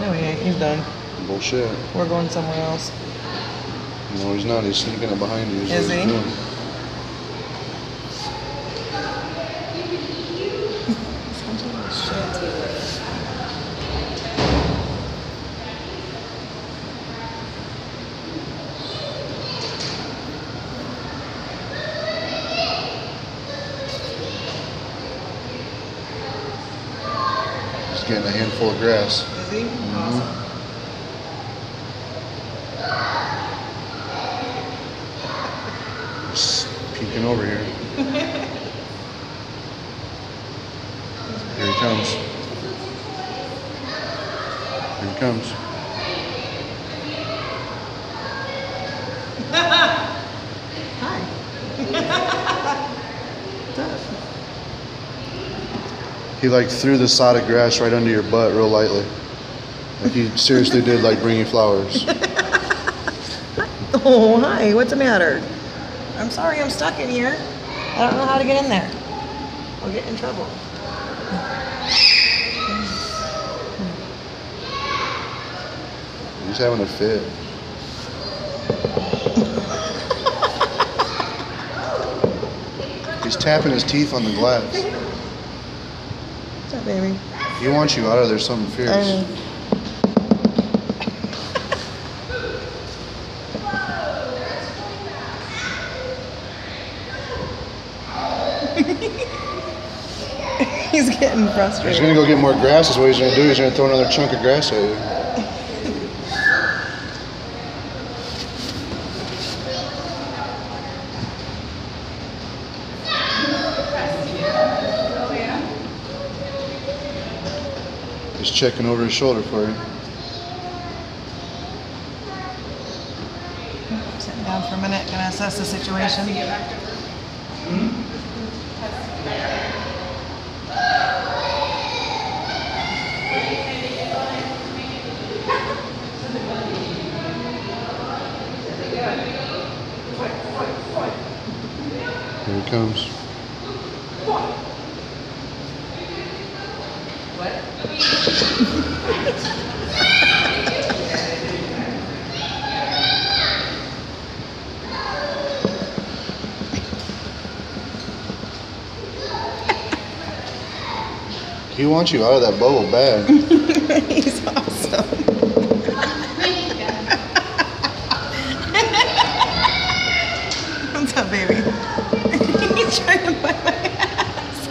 No, he ain't. He's done. Bullshit. We're going somewhere else. No, he's not. He's sneaking up behind you. Is he? getting a handful of grass. Mm-hmm. Awesome. Just peeking over here. Here he comes. Here he comes. Hi. He like threw the sod of grass right under your butt real lightly. Like he seriously did like bring you flowers. Oh, hi. What's the matter? I'm sorry I'm stuck in here. I don't know how to get in there. I'll get in trouble. He's having a fit. He's tapping his teeth on the glass. What's up, baby? He wants you out of there something fierce. Uh, He's getting frustrated. He's gonna go get more grass. Is what he's gonna do. He's gonna throw another chunk of grass at you. He's checking over his shoulder for you. Sitting down for a minute, gonna assess the situation. Hmm? Here he comes. He wants you out of that bubble bag. He's awesome. What's up, baby? He's trying to bite my ass.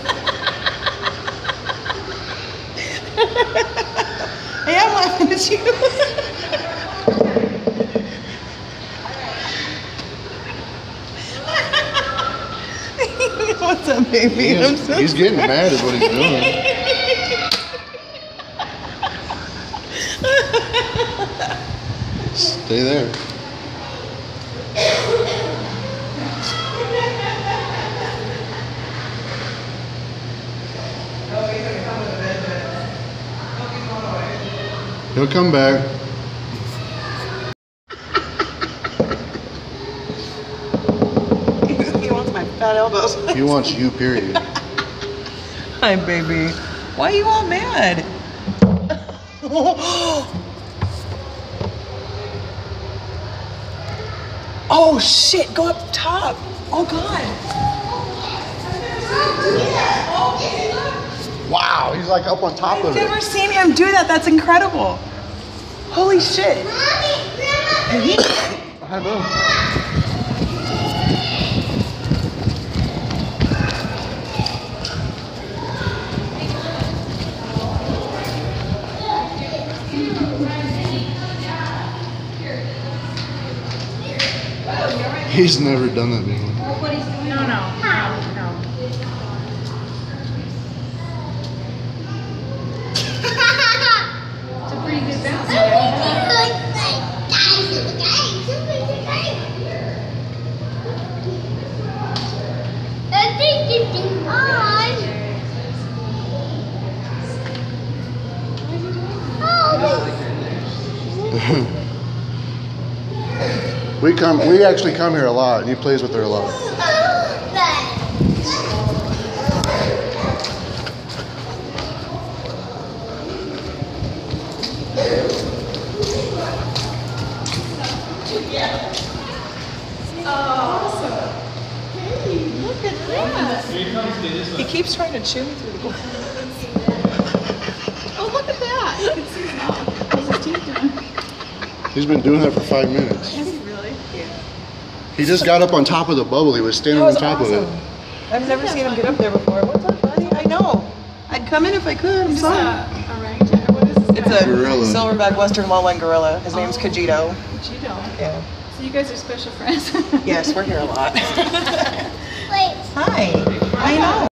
At you. What's up, baby? He I'm is- so he's getting mad at what he's doing. Stay there. He'll come back. he wants my fat elbows. He wants you, period. Hi, baby. Why are you all mad? oh shit! Go up top. Oh god. Wow, he's like up on top I've of it. never seen him do that. That's incredible. Holy shit. I know. He's never done that before. We come. We actually come here a lot, and he plays with her a lot. Look at that. He keeps trying to chew me through the glass. Oh, look at that. You can see his mouth. How's his teeth doing? He's been doing that for five minutes. Is he really? He just got up on top of the bubble. He was standing was on top awesome. of it. I've never seen him get up there before. What's up, buddy? I know. I'd come in if I could. I'm sorry. a? What is this? It's a Gorilla. silverback western lowland gorilla. His name's Oh. Kijito. Cheeto. Yeah. So you guys are special friends? Yes, we're here a lot. Wait. Hi. I know.